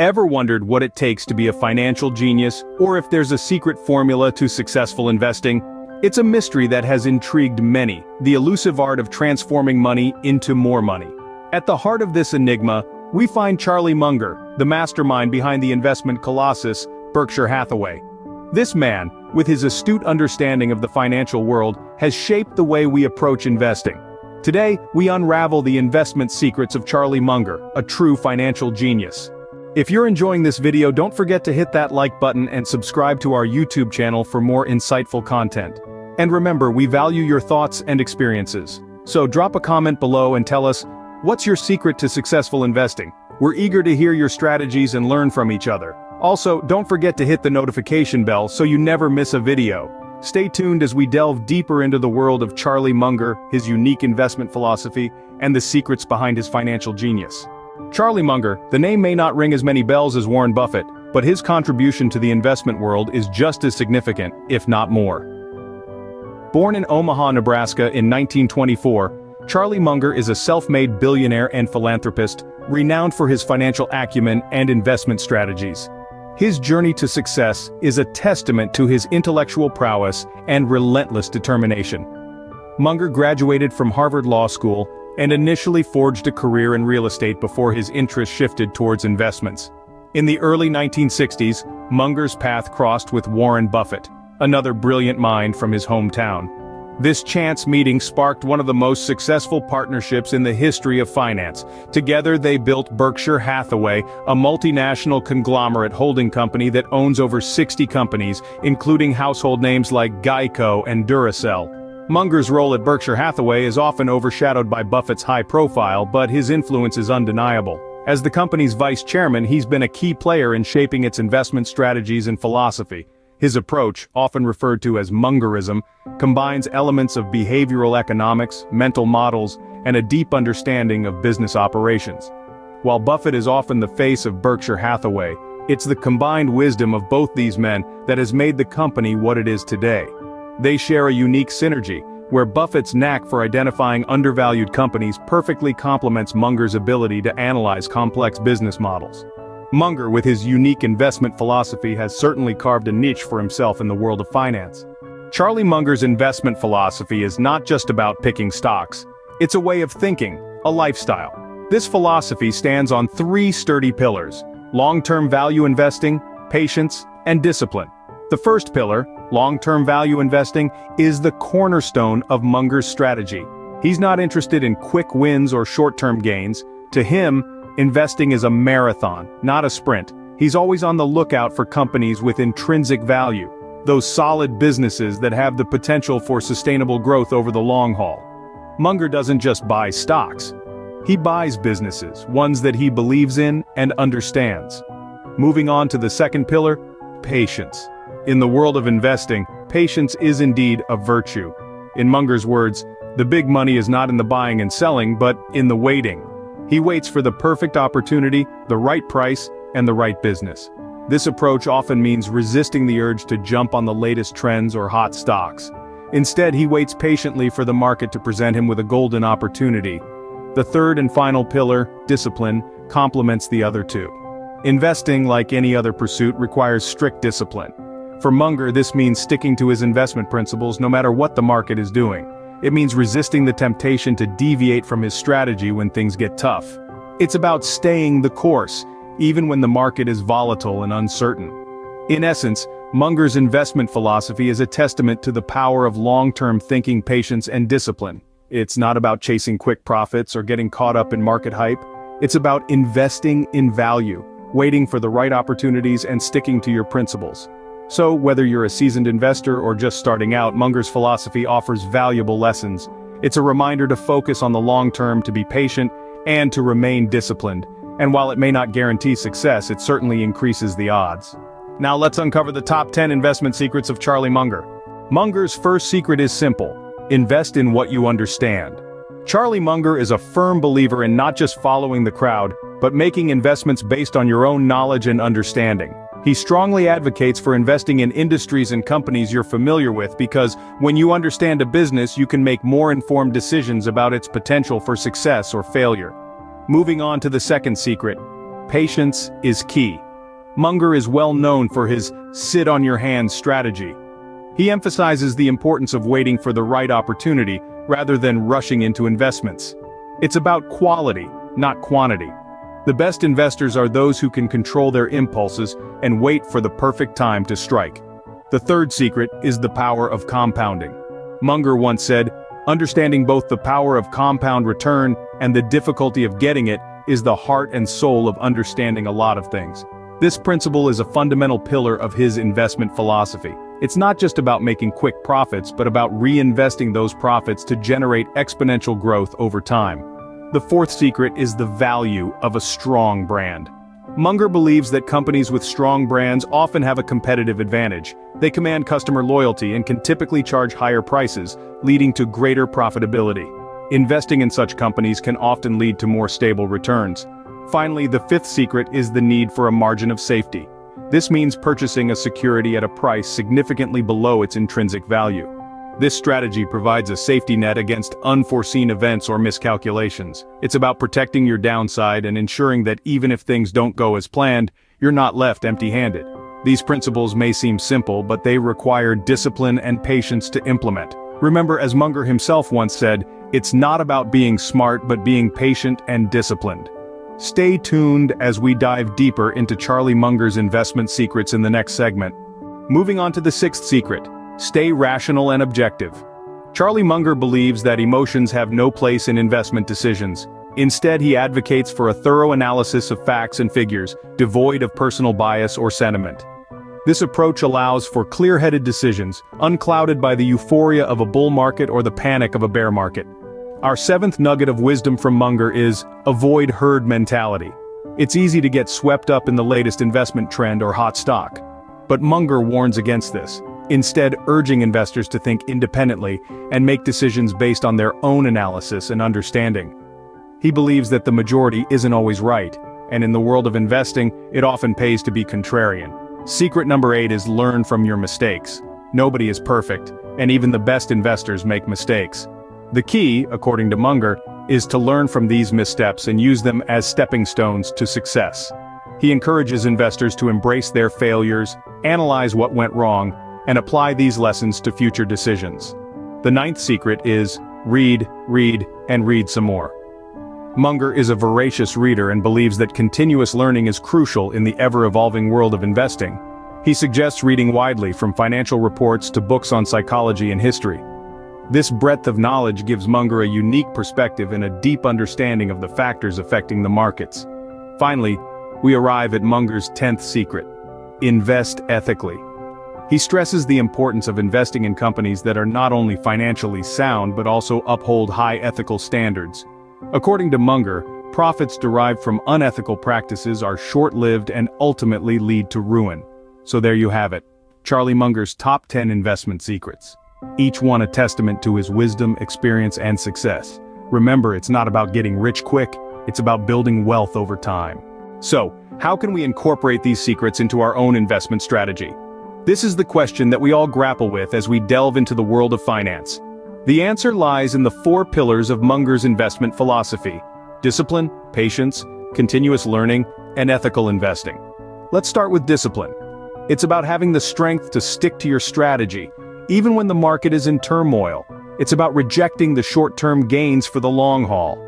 Ever wondered what it takes to be a financial genius, or if there's a secret formula to successful investing? It's a mystery that has intrigued many, the elusive art of transforming money into more money. At the heart of this enigma, we find Charlie Munger, the mastermind behind the investment colossus, Berkshire Hathaway. This man, with his astute understanding of the financial world, has shaped the way we approach investing. Today, we unravel the investment secrets of Charlie Munger, a true financial genius. If you're enjoying this video don't forget to hit that like button and subscribe to our YouTube channel for more insightful content. And remember we value your thoughts and experiences. So drop a comment below and tell us, what's your secret to successful investing? We're eager to hear your strategies and learn from each other. Also, don't forget to hit the notification bell so you never miss a video. Stay tuned as we delve deeper into the world of Charlie Munger, his unique investment philosophy, and the secrets behind his financial genius. Charlie Munger, the name may not ring as many bells as Warren Buffett, but his contribution to the investment world is just as significant, if not more. Born in Omaha, Nebraska in 1924, Charlie Munger is a self-made billionaire and philanthropist, renowned for his financial acumen and investment strategies. His journey to success is a testament to his intellectual prowess and relentless determination. Munger graduated from Harvard Law School and initially forged a career in real estate before his interest shifted towards investments. In the early 1960s, Munger's path crossed with Warren Buffett, another brilliant mind from his hometown. This chance meeting sparked one of the most successful partnerships in the history of finance. Together they built Berkshire Hathaway, a multinational conglomerate holding company that owns over 60 companies, including household names like Geico and Duracell. Munger's role at Berkshire Hathaway is often overshadowed by Buffett's high profile but his influence is undeniable. As the company's vice chairman he's been a key player in shaping its investment strategies and philosophy. His approach, often referred to as Mungerism, combines elements of behavioral economics, mental models, and a deep understanding of business operations. While Buffett is often the face of Berkshire Hathaway, it's the combined wisdom of both these men that has made the company what it is today. They share a unique synergy, where Buffett's knack for identifying undervalued companies perfectly complements Munger's ability to analyze complex business models. Munger with his unique investment philosophy has certainly carved a niche for himself in the world of finance. Charlie Munger's investment philosophy is not just about picking stocks. It's a way of thinking, a lifestyle. This philosophy stands on three sturdy pillars, long-term value investing, patience, and discipline. The first pillar, long-term value investing, is the cornerstone of Munger's strategy. He's not interested in quick wins or short-term gains. To him, investing is a marathon, not a sprint. He's always on the lookout for companies with intrinsic value, those solid businesses that have the potential for sustainable growth over the long haul. Munger doesn't just buy stocks. He buys businesses, ones that he believes in and understands. Moving on to the second pillar, patience. In the world of investing, patience is indeed a virtue. In Munger's words, the big money is not in the buying and selling but in the waiting. He waits for the perfect opportunity, the right price, and the right business. This approach often means resisting the urge to jump on the latest trends or hot stocks. Instead he waits patiently for the market to present him with a golden opportunity. The third and final pillar, discipline, complements the other two. Investing, like any other pursuit, requires strict discipline. For Munger this means sticking to his investment principles no matter what the market is doing. It means resisting the temptation to deviate from his strategy when things get tough. It's about staying the course, even when the market is volatile and uncertain. In essence, Munger's investment philosophy is a testament to the power of long-term thinking patience and discipline. It's not about chasing quick profits or getting caught up in market hype. It's about investing in value, waiting for the right opportunities and sticking to your principles. So, whether you're a seasoned investor or just starting out, Munger's philosophy offers valuable lessons. It's a reminder to focus on the long term, to be patient, and to remain disciplined. And while it may not guarantee success, it certainly increases the odds. Now let's uncover the top 10 investment secrets of Charlie Munger. Munger's first secret is simple. Invest in what you understand. Charlie Munger is a firm believer in not just following the crowd, but making investments based on your own knowledge and understanding. He strongly advocates for investing in industries and companies you're familiar with because when you understand a business you can make more informed decisions about its potential for success or failure. Moving on to the second secret. patience is key. Munger is well known for his sit-on-your-hands strategy. He emphasizes the importance of waiting for the right opportunity rather than rushing into investments. It's about quality, not quantity. The best investors are those who can control their impulses and wait for the perfect time to strike. The third secret is the power of compounding. Munger once said, understanding both the power of compound return and the difficulty of getting it is the heart and soul of understanding a lot of things. This principle is a fundamental pillar of his investment philosophy. It's not just about making quick profits but about reinvesting those profits to generate exponential growth over time. The fourth secret is the value of a strong brand. Munger believes that companies with strong brands often have a competitive advantage. They command customer loyalty and can typically charge higher prices, leading to greater profitability. Investing in such companies can often lead to more stable returns. Finally, the fifth secret is the need for a margin of safety. This means purchasing a security at a price significantly below its intrinsic value. This strategy provides a safety net against unforeseen events or miscalculations. It's about protecting your downside and ensuring that even if things don't go as planned, you're not left empty-handed. These principles may seem simple but they require discipline and patience to implement. Remember as Munger himself once said, it's not about being smart but being patient and disciplined. Stay tuned as we dive deeper into Charlie Munger's investment secrets in the next segment. Moving on to the sixth secret, Stay rational and objective. Charlie Munger believes that emotions have no place in investment decisions. Instead he advocates for a thorough analysis of facts and figures, devoid of personal bias or sentiment. This approach allows for clear-headed decisions, unclouded by the euphoria of a bull market or the panic of a bear market. Our seventh nugget of wisdom from Munger is, avoid herd mentality. It's easy to get swept up in the latest investment trend or hot stock. But Munger warns against this instead urging investors to think independently and make decisions based on their own analysis and understanding. He believes that the majority isn't always right, and in the world of investing, it often pays to be contrarian. Secret number 8 is learn from your mistakes. Nobody is perfect, and even the best investors make mistakes. The key, according to Munger, is to learn from these missteps and use them as stepping stones to success. He encourages investors to embrace their failures, analyze what went wrong, and apply these lessons to future decisions. The ninth secret is, read, read, and read some more. Munger is a voracious reader and believes that continuous learning is crucial in the ever-evolving world of investing. He suggests reading widely from financial reports to books on psychology and history. This breadth of knowledge gives Munger a unique perspective and a deep understanding of the factors affecting the markets. Finally, we arrive at Munger's 10th secret. Invest ethically. He stresses the importance of investing in companies that are not only financially sound but also uphold high ethical standards. According to Munger, profits derived from unethical practices are short-lived and ultimately lead to ruin. So there you have it. Charlie Munger's top 10 investment secrets. Each one a testament to his wisdom, experience, and success. Remember, it's not about getting rich quick, it's about building wealth over time. So, how can we incorporate these secrets into our own investment strategy? This is the question that we all grapple with as we delve into the world of finance. The answer lies in the four pillars of Munger's investment philosophy. Discipline, patience, continuous learning, and ethical investing. Let's start with discipline. It's about having the strength to stick to your strategy, even when the market is in turmoil. It's about rejecting the short-term gains for the long haul.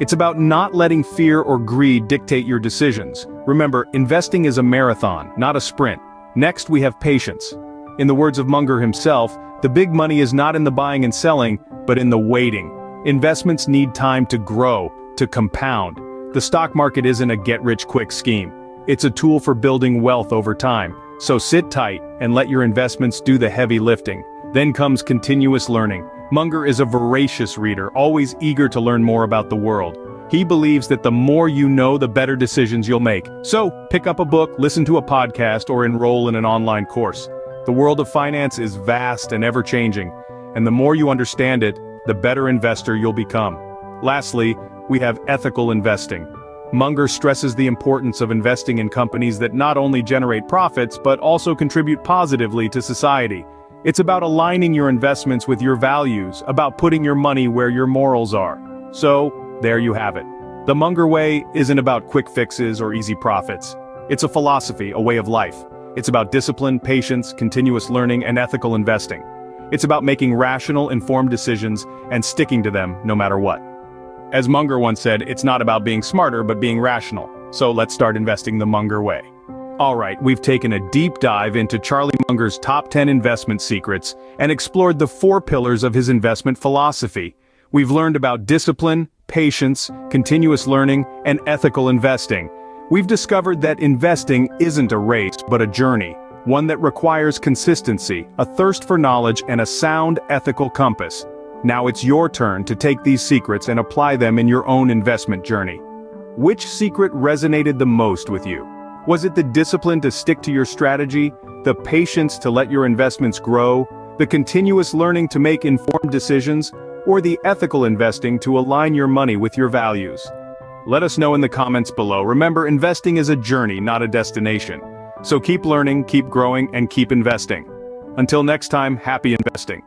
It's about not letting fear or greed dictate your decisions. Remember, investing is a marathon, not a sprint. Next we have patience. In the words of Munger himself, the big money is not in the buying and selling, but in the waiting. Investments need time to grow, to compound. The stock market isn't a get-rich-quick scheme. It's a tool for building wealth over time. So sit tight and let your investments do the heavy lifting. Then comes continuous learning. Munger is a voracious reader, always eager to learn more about the world. He believes that the more you know the better decisions you'll make. So, pick up a book, listen to a podcast, or enroll in an online course. The world of finance is vast and ever-changing, and the more you understand it, the better investor you'll become. Lastly, we have ethical investing. Munger stresses the importance of investing in companies that not only generate profits but also contribute positively to society. It's about aligning your investments with your values, about putting your money where your morals are. So, there you have it. The Munger Way isn't about quick fixes or easy profits. It's a philosophy, a way of life. It's about discipline, patience, continuous learning, and ethical investing. It's about making rational, informed decisions and sticking to them no matter what. As Munger once said, it's not about being smarter but being rational. So let's start investing the Munger way. Alright, we've taken a deep dive into Charlie Munger's top 10 investment secrets and explored the four pillars of his investment philosophy. We've learned about discipline, patience, continuous learning, and ethical investing. We've discovered that investing isn't a race but a journey, one that requires consistency, a thirst for knowledge, and a sound ethical compass. Now it's your turn to take these secrets and apply them in your own investment journey. Which secret resonated the most with you? Was it the discipline to stick to your strategy, the patience to let your investments grow, the continuous learning to make informed decisions, or the ethical investing to align your money with your values? Let us know in the comments below. Remember, investing is a journey, not a destination. So keep learning, keep growing, and keep investing. Until next time, happy investing.